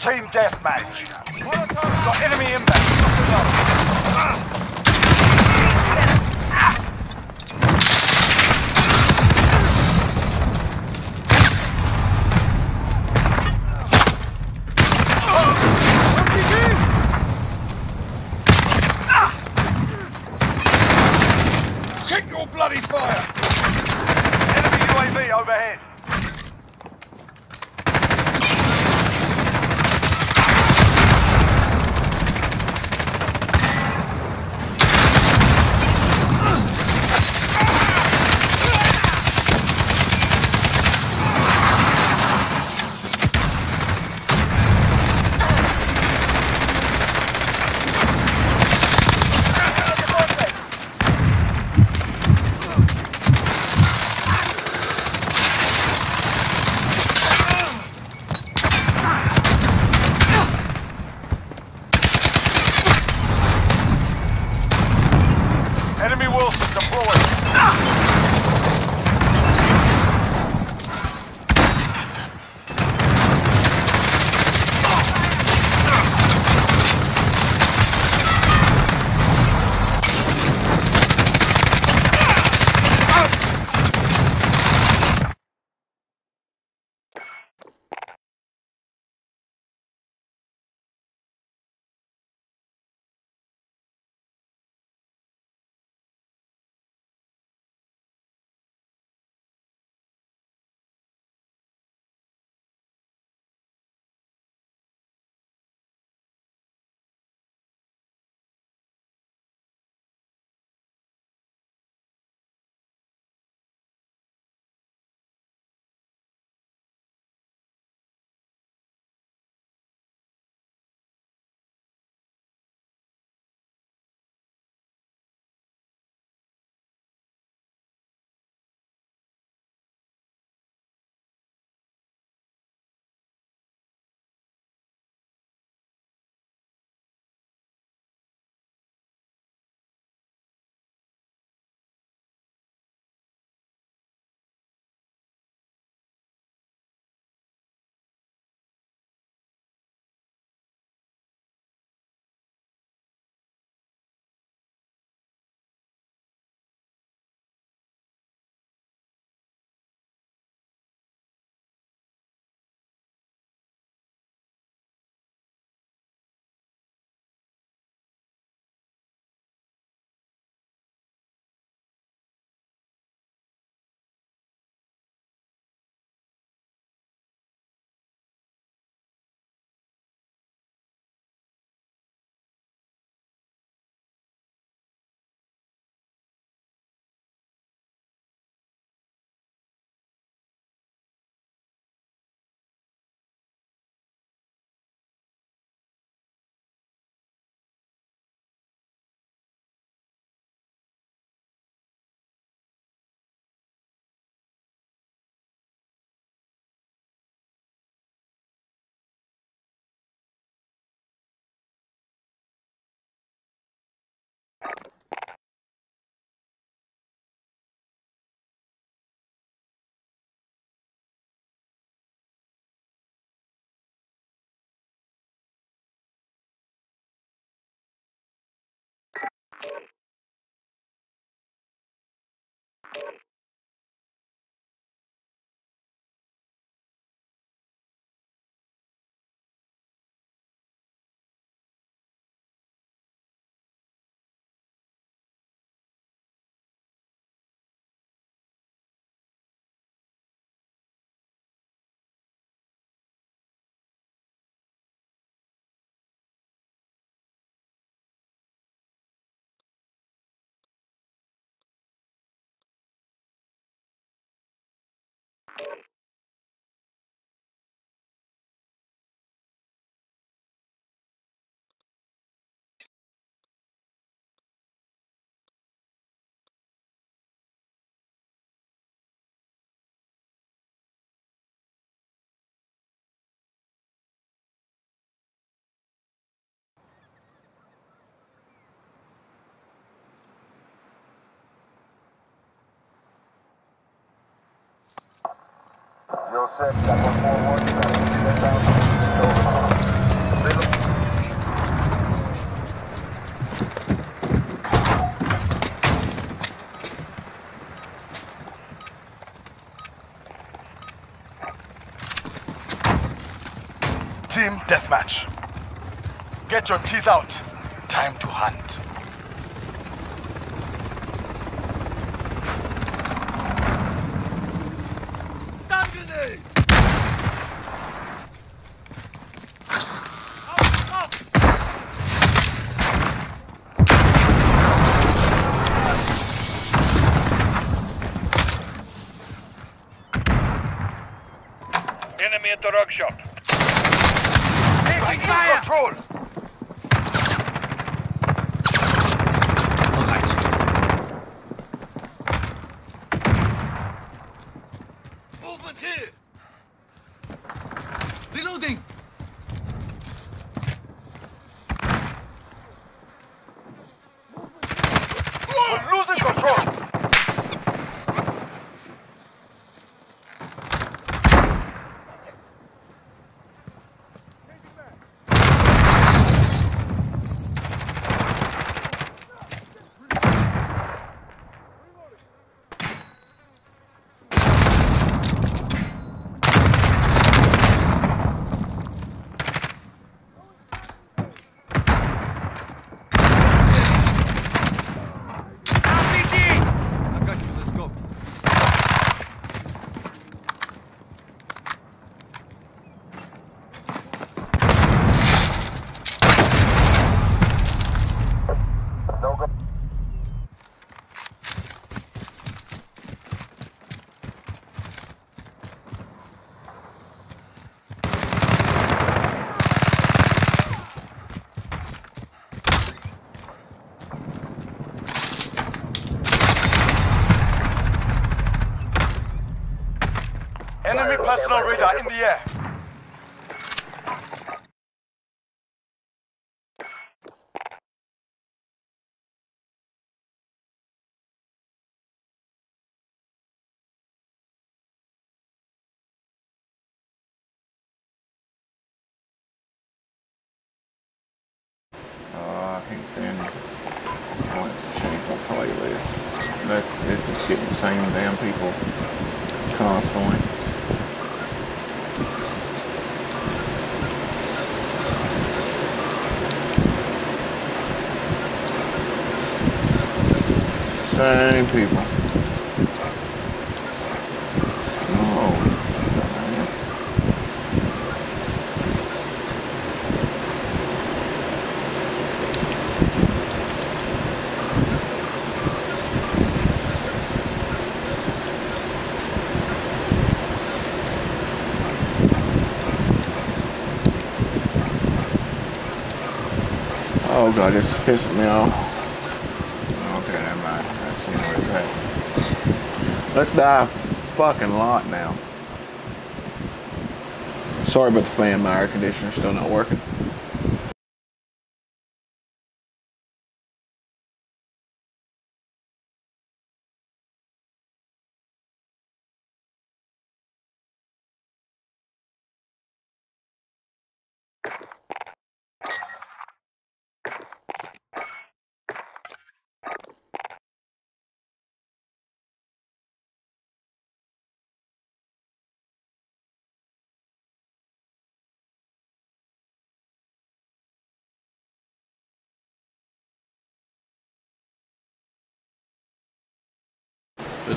Team deathmatch. Got enemy inbound. Check your bloody fire! Enemy UAV overhead. Team deathmatch. Get your teeth out. Time to hunt. Enemy at the rock shop. Taking control. All right. Movement here. Reloading. We're losing control. I got you. Let's go. Enemy personal in the air. Uh, I can't stand it. I want to change my playlist. That's it's just getting the same damn people constantly. People. Oh. Oh god, is pissing me off. Let's die fucking lot now. Sorry about the fan, my air conditioner's still not working.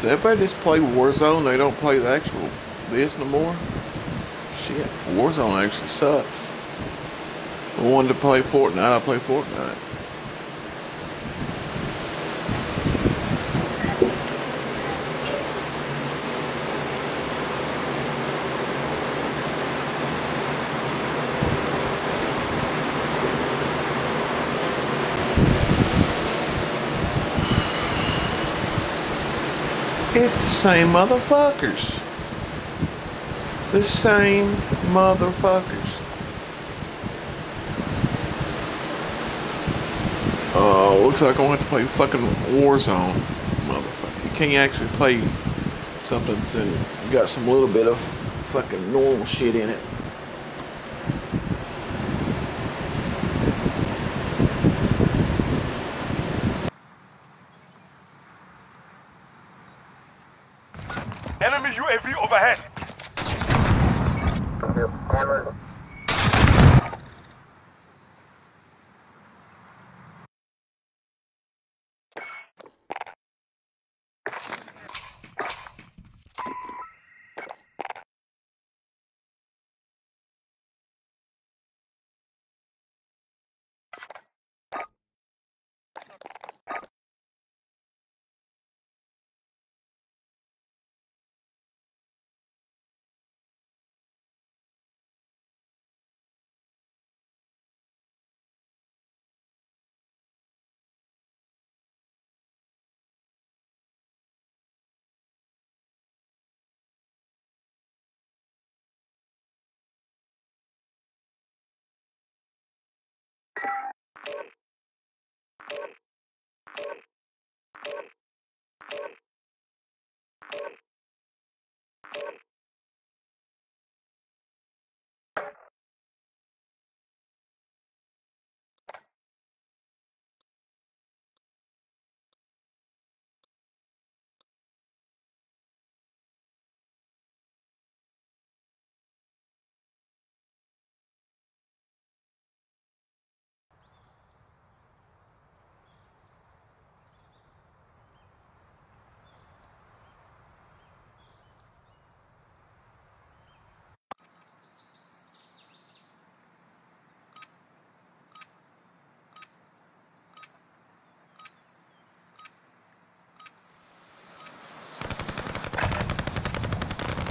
Does everybody just play Warzone? They don't play the actual this no more? Shit, Warzone actually sucks. I wanted to play Fortnite, I play Fortnite. It's the same motherfuckers. The same motherfuckers. Oh, looks like I'm want to play fucking Warzone, motherfucker. You can't actually play something that's in, got some little bit of fucking normal shit in it.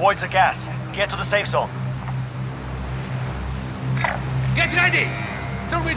Avoid the gas. Get to the safe zone. Get ready! So we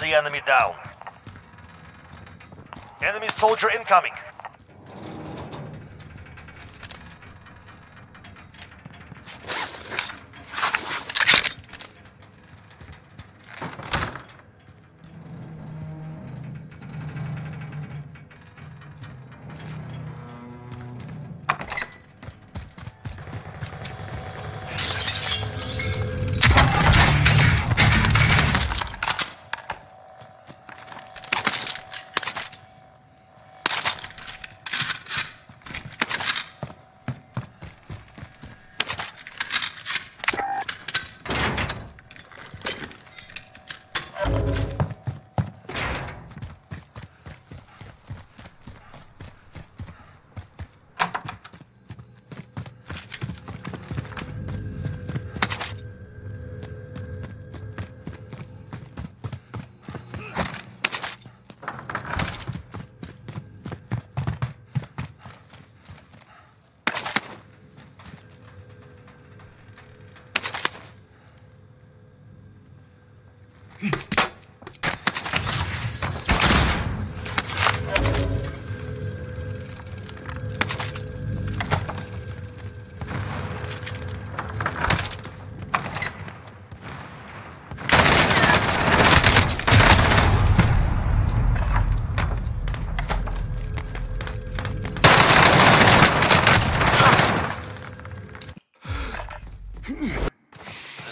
the enemy down. Enemy soldier incoming.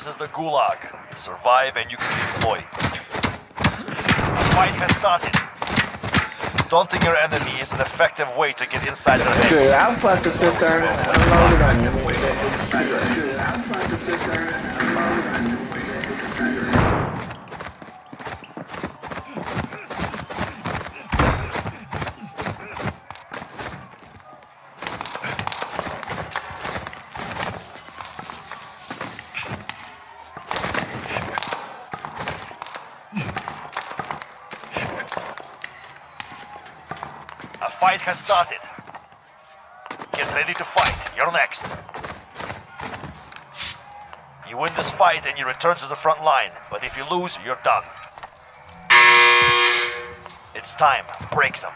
This is the Gulag. Survive and you can be deployed. Fight has started. Daunting your enemy is an effective way to get inside their heads. Dude, I'll fucking sit there and unload it on you. Has started. Get ready to fight. You're next. You win this fight and you return to the front line, but if you lose, you're done. It's time. Break some.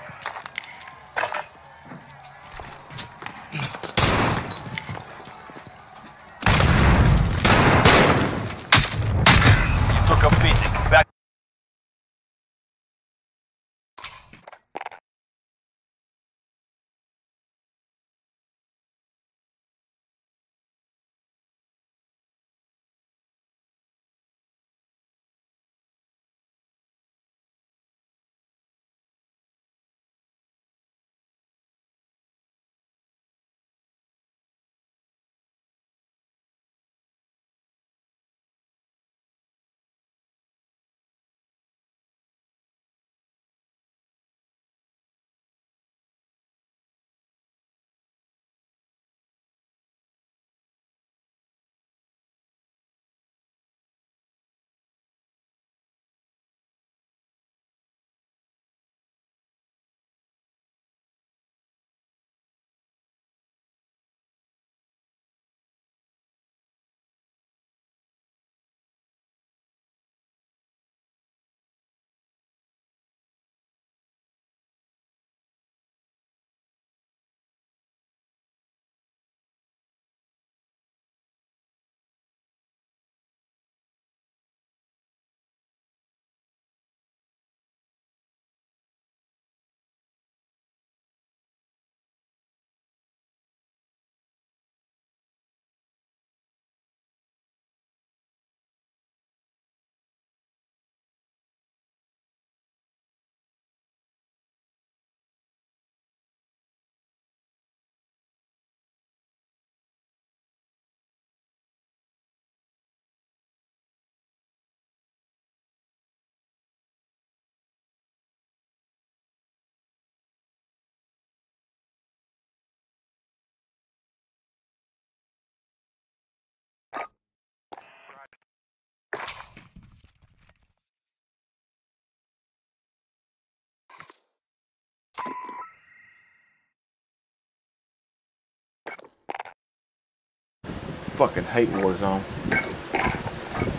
Fucking hate Warzone.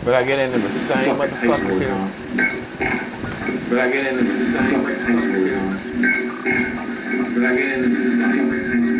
But I get into the same motherfuckers here. But I get into the same motherfuckers here. But I get into the same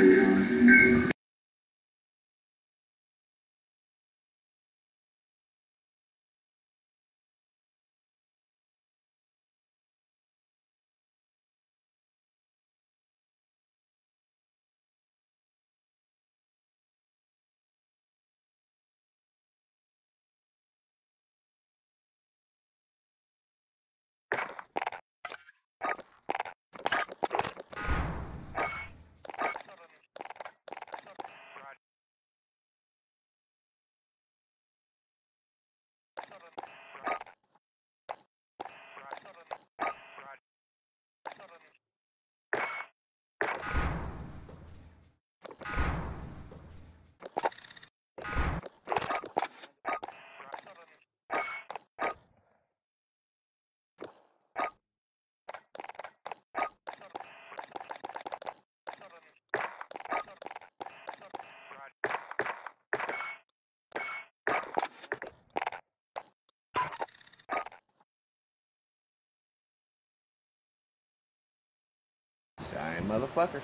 Same motherfuckers.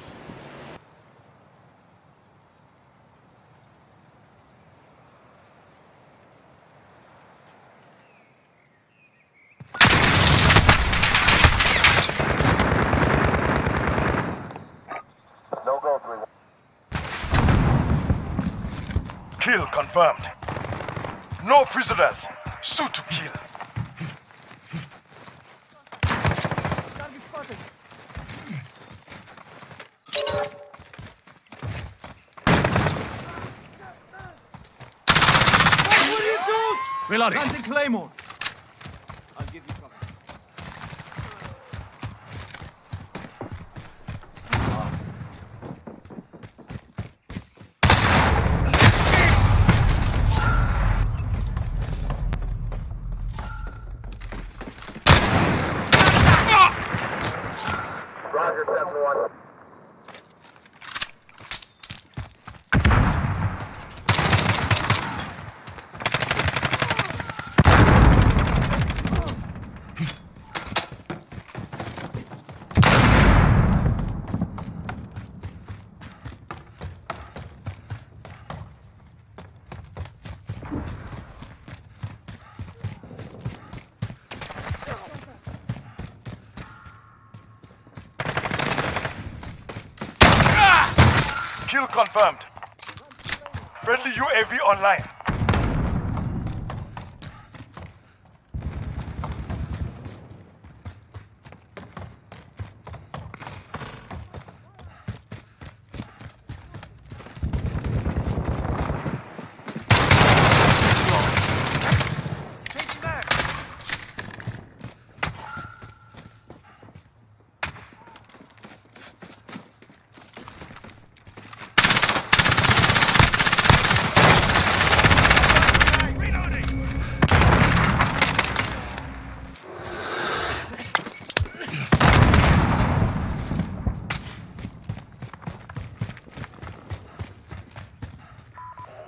Kill confirmed. No prisoners. Shoot to kill. Reloading. Planting Claymore. Kill confirmed. Friendly UAV online.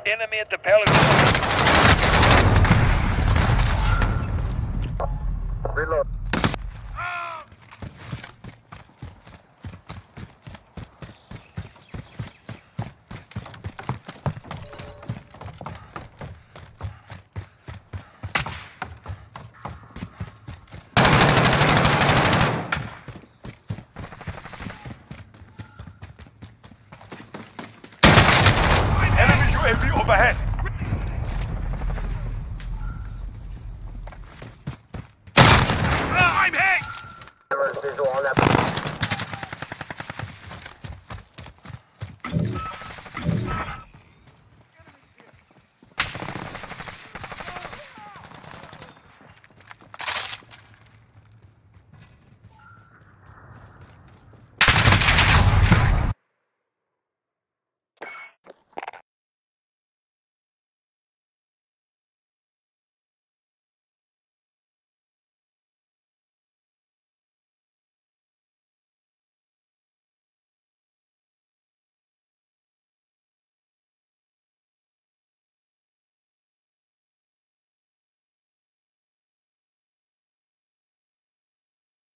Enemy at the Pelican. Enemy